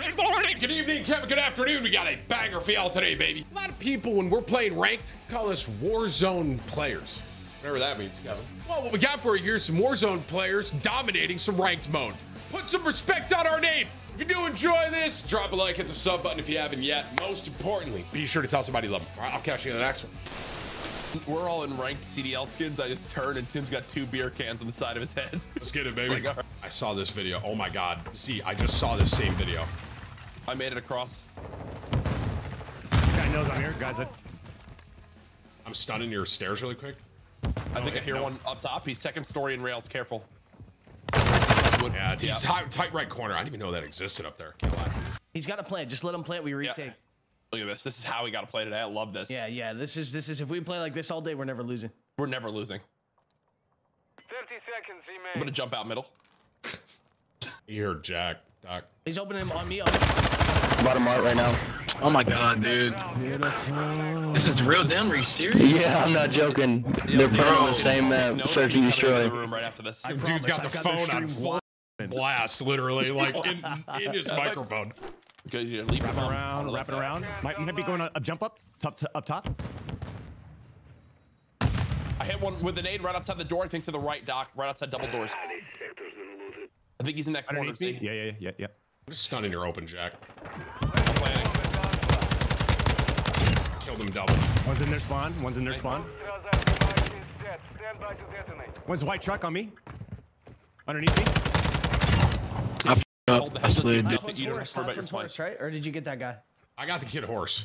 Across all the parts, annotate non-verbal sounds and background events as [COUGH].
Good morning, good evening, Kevin. Good afternoon. We got a banger for y'all today, baby. A lot of people, when we're playing ranked, call us Warzone players. Whatever that means, Kevin. Well, what we got for you here is some Warzone players dominating some ranked mode. Put some respect on our name. If you do enjoy this, drop a like, hit the sub button if you haven't yet. Most importantly, be sure to tell somebody you love them. All right, I'll catch you in the next one. We're all in ranked CDL skins. I just turned and Tim's got two beer cans on the side of his head. Let's get it, baby. [LAUGHS] Oh like. I saw this video. Oh my God. See, I just saw this same video. I made it across. Guy knows I'm here, guys. I- I'm stunning your stairs really quick. I think yeah, I hear no. one up top. He's second story in rails. Careful. Wood. Yeah, he's tight, tight right corner. I didn't even know that existed up there. Can't lie. He's got a plan. Just let him plant. We retake. Look at this. This is how we got to play today. I love this. Yeah, yeah. This is this is if we play like this all day, we're never losing. We're never losing. 30 seconds I'm gonna jump out middle. [LAUGHS] You heard Jack, Doc. He's opening him on me. On Bottom right right now. Oh my god, dude. This is real damn. Are you serious? Yeah, I'm not joking. They're playing on the same map, No, search he's and destroy. room right after this. Dude's promise, got the got phone on stream full blast, literally, like in, in his microphone. Good, yeah, leap him up. around, I wrapping around. Might, might be going a, a jump up, top to, up top. I hit one with an aid right outside the door. I think to the right, Doc. Right outside double doors. I think he's in that corner. Underneath me. See? Yeah, yeah, yeah, yeah. I'm just stunning your open, Jack. I'm planning. Killed him double. One's in their spawn. One's in their spawn. Trust device is set. Stand by to detonate. One's white truck on me. Underneath me. I f- Hold the up. I slid. headset. Last one's You don't horse. to Last one's horse, right? Or did you get that guy? I got the kid horse.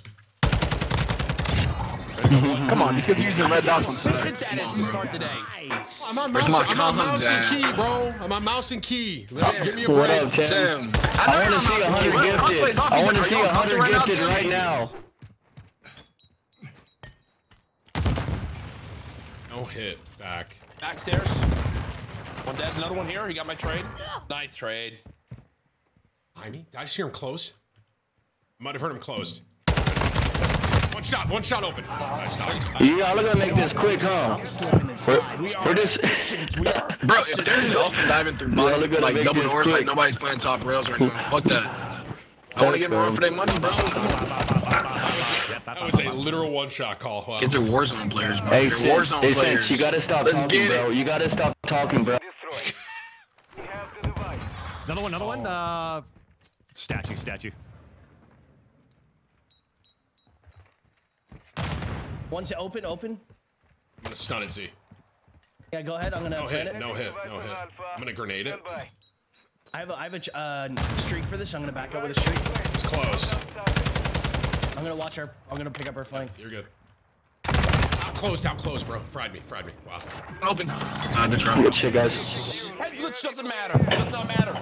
Mm-hmm. Come on, these guys are using red dots on Should sides. Come on, bro. start the. Nice. I'm on Where's mouse, my I'm on mouse and key, bro. I'm on mouse and key. Give me a What break. up, Tim? Tim. I want to see 100 gifted. I want to see 100 gifted right now. No hit back. Backstairs. One dead. Another one here. He got my trade. Nice trade. I mean, Did I just hear him closed? I might have heard him closed. One shot, one shot open. Nice dog. Yeah, we're gonna make this quick, huh? I'm slipping inside. We're, we're just. [LAUGHS] Bro, if they're dolphin diving through Yeah, look at like double this doors, like nobody's playing top rails right now. [LAUGHS] Fuck that. I want to get more for their money, bro. Come on. That was a literal one shot call. Wow. Kids are Warzone players, bro. Hey, They're Sin, Warzone hey, players. Sense, you gotta stop Let's talking, get bro. it. You gotta stop talking, bro. Destroy. We have the device. Another one, another one. Uh, statue, statue. One's open, open. I'm gonna stun it, Z. Yeah, go ahead. I'm gonna No hit, it. no hit, no hit. I'm gonna grenade it. I have a, I have a uh, streak for this. I'm gonna back up with a streak. It's closed. I'm gonna watch our. I'm gonna pick up our flank. You're good. Out closed, out closed, bro. Fried me, fried me. Wow. Open. Nah, good try. Good shit, guys. Head glitch doesn't matter. It does not matter.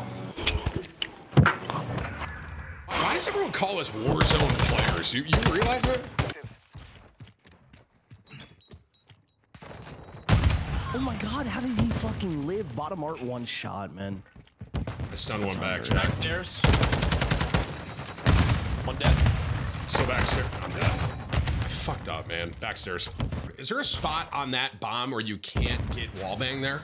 Why does everyone call us Warzone players? You, you realize that? Oh my god, how did he fucking live bottom art one shot, man? I stunned one back, Jack. Backstairs. One dead. Still backstairs. I'm dead. I fucked up, man. Backstairs. Is there a spot on that bomb where you can't get wallbang there?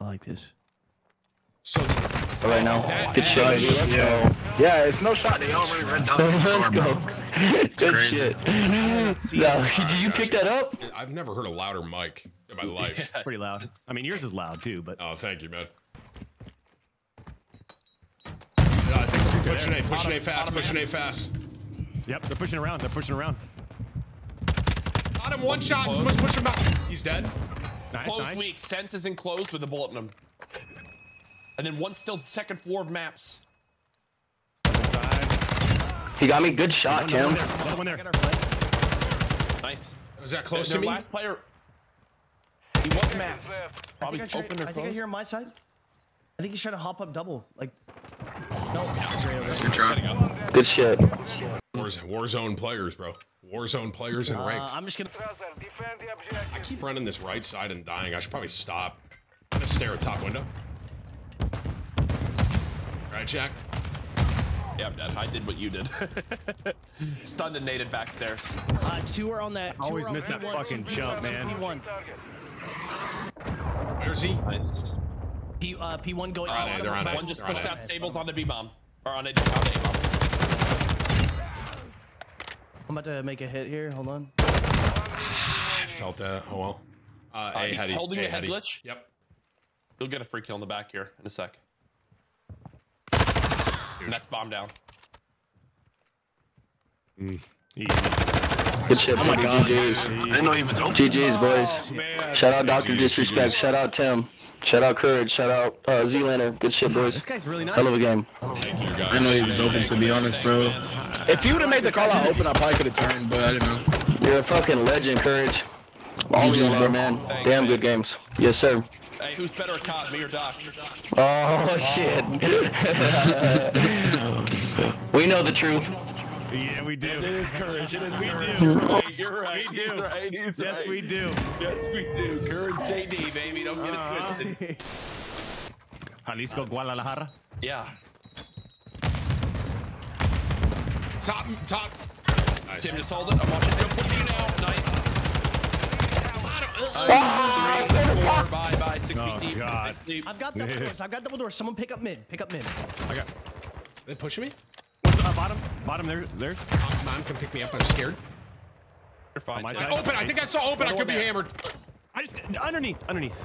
I like this. So Right now. Good that- shit, baby. Let's Yeah. Yeah, it's no shot. They already red dots. on the Let's star, go. Bro. Good crazy. shit. No, did you pick that up? I've never heard a louder mic in my [LAUGHS] life. Pretty loud. I mean, yours is loud too, but Oh, thank you, man. Yeah, I think we're pushing A, pushing A fast, pushing A fast. yep, they're pushing around. They're pushing around. Got him one shot. Push, push him back. He's dead. Nice, Closed nice. weak. Sense is enclosed with a bullet in him. And then one still second floor of maps. Side. He got me. Good shot, Another Tim. one there. Another one there. Nice. Was that close Their to me? last player. He was maps. I Probably think I, tried, open or I think I closed. hear him my side. I think he's trying to hop up double. Like, no, he's right. Good try. Good shit. Warzone, Warzone players, bro. Warzone players and Uh, ranked. I'm just gonna. Trust defend the objective. I keep running this right side and dying. I should probably stop. I'm gonna stare at top window. Right, Jack? Yeah, I'm dead. I did what you did. [LAUGHS] Stunned and naded backstairs. Uh, two are on that. two Always miss that P1, fucking two jump, two man. P1. Where's he? Nice. P uh P1 going. They're on they're on A. bottom. One just They're pushed A. out stables on the B bomb. Or on a, on a bomb. I'm about to make a hit here. Hold on. [SIGHS] I felt that. Oh well. Uh, A he's heady, holding A the head heady. glitch? Yep. You'll get a free kill in the back here in a sec. And that's bomb down. Easy. Good shit, Oh my god. GG's. I didn't know he was open. GG's, boys. Shout out Dr. Disrespect. Shout out Tim. Shout out Courage. Shout out uh, ZLaner. Good shit, boys. This guy's really nice. Hell of a game. Thank you I didn't know he was open, to be honest, bro. If you would have made the call out open, I probably could have turned, but I didn't know. You're a fucking legend, Courage. All GG's, you bro. man. Thanks, Damn man. good games. Yes, sir. Hey, who's better at cop, me or Doc? Oh, [LAUGHS] shit. [LAUGHS] we know the truth. Yeah, we It do. is courage. It is We courage. do. You're right. You're right. We He's do. right. He's Yes, right. we do. Yes, we do. Courage JD, baby. Don't get Uh-huh. it twisted. Jalisco, Guadalajara. Yeah. Top, top. Nice. Tim, just hold it. I'm watching. You're pushing you now. Nice. Ah, Three, four, bye, bye. Six Oh, feet deep. God. Deep. I've got double doors. I've got double doors. Someone pick up mid. Pick up mid. I got. They pushing me? Uh, bottom, bottom there, there's. Mom can pick me up. I'm scared. You're fine. my Tim. side. Open. I think I saw open. I could be hammered. I just underneath, underneath.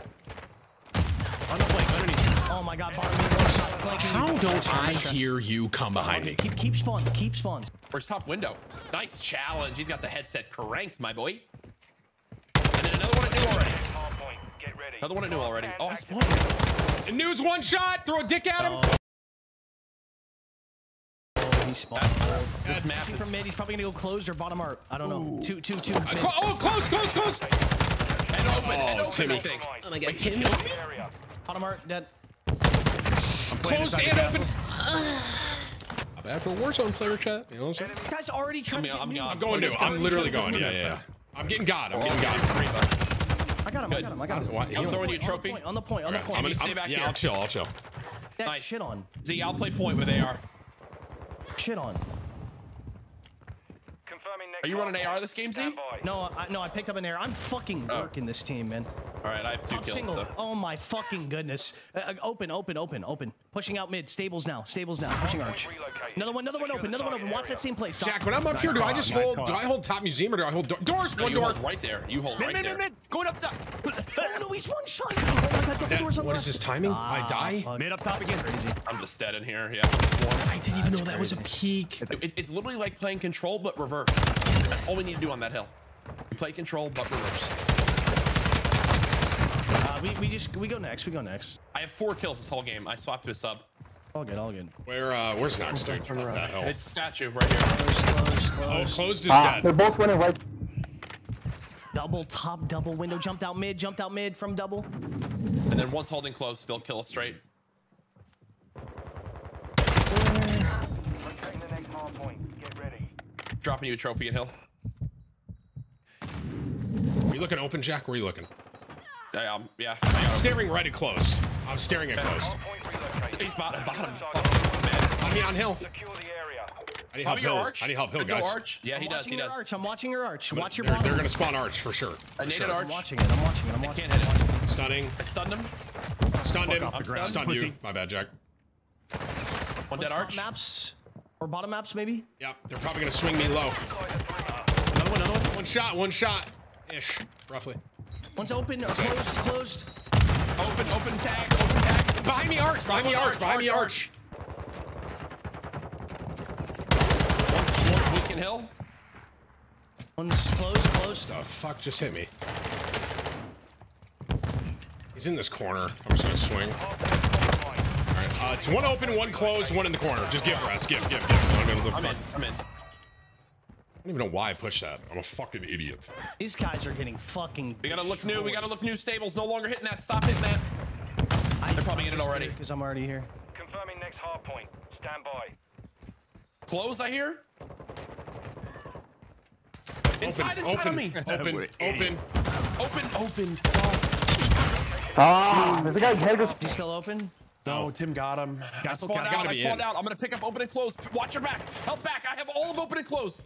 On the flank, underneath. Oh my god, bottom mid. Shot. Flanking. How don't I hear you come behind me? keep keep spawns. Keep spawns. Where's top window? Nice challenge. He's got the headset cranked, my boy. And then another one I knew already. Hardpoint. Get ready. Another one I knew already. Oh, I spawned. News one shot. Throw a dick at him. He spawned. That's, this map is from mid. He's probably gonna go closed or bottom art. I don't know. Two, two, two. Uh, mid. oh, close, close, close. head open. head Oh, open, Timmy. I think. Oh my God, Timmy. Bottom art dead. Closed and open. Not bad for a Warzone player chat. You know what I'm saying? This guy's already trying I'm- to get I'm me. gone. I'm going to. I'm literally going. Yeah, yeah, yeah. I'm getting God. I'm getting God. Three of us. I got him. I got him. I got him. Why- I'm throwing you a On the trophy. point, On the point. On the point. I'm gonna, stay back yeah, here. I'll chill. I'll chill. That Nice. shit on. Z, I'll play point with AR. Shit on. Confirming next Are you running. AR this game, Z? No, I, no, I picked up an air. I'm fucking Oh. working this team, man. All right, I have two Top kills. single. So. Oh my fucking goodness. Uh, uh, open, open, open, open. Pushing out mid. Stables now. Stables now. Pushing arch. Another one. Another one open. Another one open. Watch that same place. Stop. Jack, when I'm up here, do I just nice hold? call. Do I hold top museum or do I hold do- doors? No, One you door. hold right there. You hold Mid, right mid, there. mid, mid. Going up top. [LAUGHS] Oh no, he's one shot. Oh, I got double That- doors on what the is this timing? I Ah, die. fuck. Mid up top again. Crazy. I'm just dead in here. Yeah. I didn't even know that was a peak. It, it's literally like playing control but reverse. That's all we need to do on that hill. We play control but reverse. Uh, we, we just we go next. We go next. I have four kills this whole game. I swapped to a sub. All good. All good. Where? uh Where's next? Dude? What the hell? It's statue right here. Close, close, Oh, close. closed is Ah, they're both running right. Double top, double window. Jumped out mid. Jumped out mid from double. And then once holding close, still kill us straight. Locating the next hardpoint. Get ready. Dropping you a trophy at hill. Are you looking open, Jack? Where are you looking? Yeah, um, yeah. I got him. Staring right at close. I'm staring at close. Hardpoint relocated. He's bottom, bottom. I need on hill. Secure the area. I need help Probably your arch. I need help hill, guys. arch. Yeah, he I'm does. He does. arch. I'm watching your arch. Watch your They're, bottom. they're gonna spawn arch for sure. I need sure. an I'm watching it. I'm watching it. I'm I can't it. hit him. Stunning. I stunned him. Stunned him. off the ground, Stunned you. My bad, Jack. One What's dead arch. maps or bottom maps maybe. Yeah, they're probably gonna swing me low. Another one, another one. One shot. One shot. Ish. Roughly. One's open or closed. Closed. Open, open tag, open tag. Behind me, arch. Behind me, Arch, arch. Behind me, arch, arch. One's one weak in hill. One's closed. Closed. The fuck just hit me? He's in this corner. I'm just gonna swing. Alright, uh, it's one open, one closed, one in the corner. Just give rest. Give, give, give. I'm, in the I'm in. I'm in. I don't even know why I pushed that. I'm a fucking idiot. These guys are getting fucking. We gotta look new. We gotta look new. Stables no longer hitting that. Stop hitting that. They're probably in it already. Because I'm already here. Confirming next hardpoint. Stand by. Close, I hear. Inside, inside open, of me. Open, What open. Open, open. Ah, there's a guy head goes. He's still open. No, oh. Tim got him. I Castle, spawned castle. out. Gotta I spawned in. out. I'm gonna pick up open and close. Watch your back. Help back. I have all of open and close.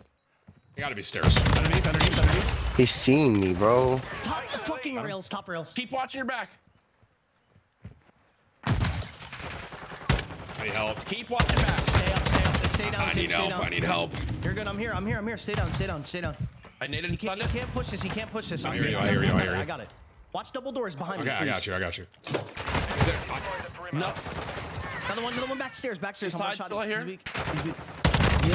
You gotta be stairs. Underneath, underneath, underneath. He's seeing me, bro. Top fucking rails. Top rails. Keep watching your back. I need help. Keep watching back. Stay up, stay up, stay down, I stay, need stay help. down. I need help. You're good. I'm here. I'm here. I'm here. Stay down. Stay down. Stay down. I naded and He can't, he can't push this. He can't push this. I hear you, I hear you, I hear you. I got it. Watch double doors behind Okay, me. I got you. I got you. Is there, I, No. Another one. Another one backstairs. Backstairs. I'm Inside, one-shotting. still here? He's weak. He's weak.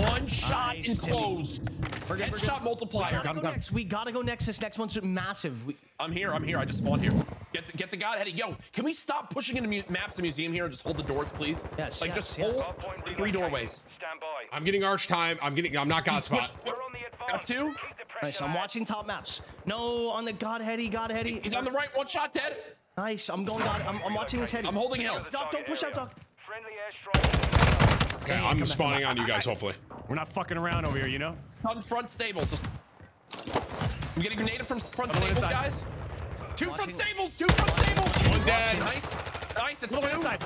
One shot Nice, enclosed. We're good, we're good. We multiplier. gotta go next. We gotta go next. This next one's massive. We, I'm here. I'm here. I just spawned here. Get the, get the god headed. Yo, can we stop pushing into mu- maps and museum here and just hold the doors, please? Yes, Like yes, just yes. hold Hardpoint three doorways. Stand by. I'm getting arch time. I'm getting. I'm not God spot. Pushed- We're on the advance. Got two. Keep the pressure nice. I'm watching top maps. No, on the God heady. God heady. He's on the right. One shot dead. Nice. I'm going. God. I'm, I'm watching this heady. I'm holding hill. Doc, don't push out, Doc. Friendly airstrike. Okay, I'm spawning on you guys. Hopefully. We're not fucking around over here, you know? On front stables. Just. I'm getting grenaded from front Other one stables, guys. Two front stables. Two front stables. One dead. Nice. Nice. It's Little two. one inside.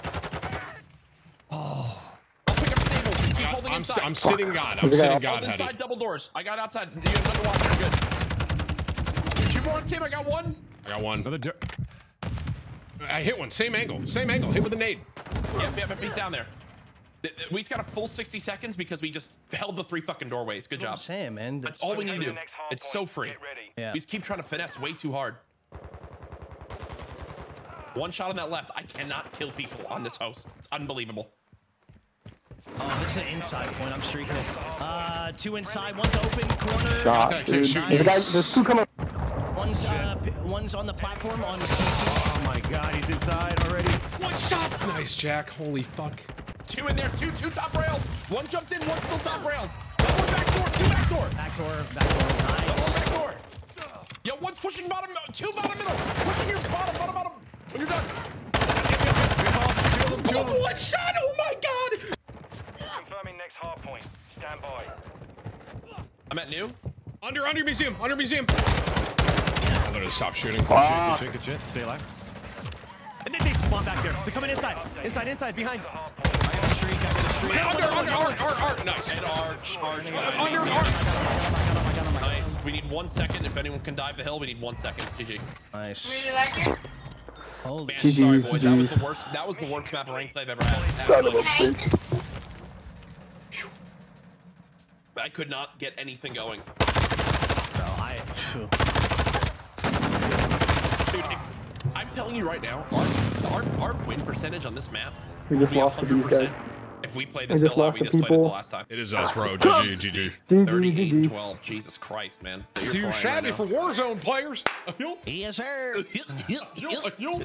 I'll pick up stables. Just keep holding I'm, inside. st- I'm sitting God. I'm [LAUGHS] Okay. sitting Hold inside headed. double doors. I got outside. You have another watch. You're good. Two more on team. I got one. I got one. Another door. I hit one. Same angle. Same angle. Hit with a nade. Yep, yep, yep, he's down there. Th- th- We just got a full 60 seconds because we just held the three fucking doorways. Good That's I'm job. saying, man. That's all we need to do. It's so free. Get. Yeah. We just keep trying to finesse way too hard. One shot on that left. I cannot kill people on this host. It's unbelievable. Oh, this is an inside point. I'm streaking it. Uh, two inside. One's open corner. Shot, dude. shooting. There's a guy. There's two coming. One's uh, one's on the platform on. Oh my god, he's inside already. One shot. Nice, Jack. Holy fuck. Two in there. Two, two top rails. One jumped in. One still top rails. One more back door. Two back door. Back door. Back door. One Nice. more back door. Yo, one's pushing bottom. Two bottom middle. Pushing your bottom, bottom, bottom. When you're done. Oh, one shot. Oh my god. Confirming next hard point. Stand by. I'm at new. Under, under museum. Under museum. I'm gonna stop shooting. Ah, Good shit, good shit. Stay alive. And then they spawn back there. They're coming inside. Inside, inside, behind. Under, under, art, art, art. Nice. And arch, arch. Under, art. Nice. We need one second. If anyone can dive the hill, we need one second. GG. Nice. Really like it? Holy Man, GG's, sorry boys. That was the worst. That was the worst map of ranked play I've ever had. son of a bitch. I could not get anything going. bro. I. phew. Dude, if, I'm telling you right now, our, our, our win percentage on this map We would just be lost to these 100% guys. if we play We this just hill out lost we to just played it the people. last time. It is us, bro. GG, GG. GG, 38 GG. 12. Jesus Christ, man. You're Too flying shabby right for Warzone players. [LAUGHS] Yes, sir. now. Yo, yo.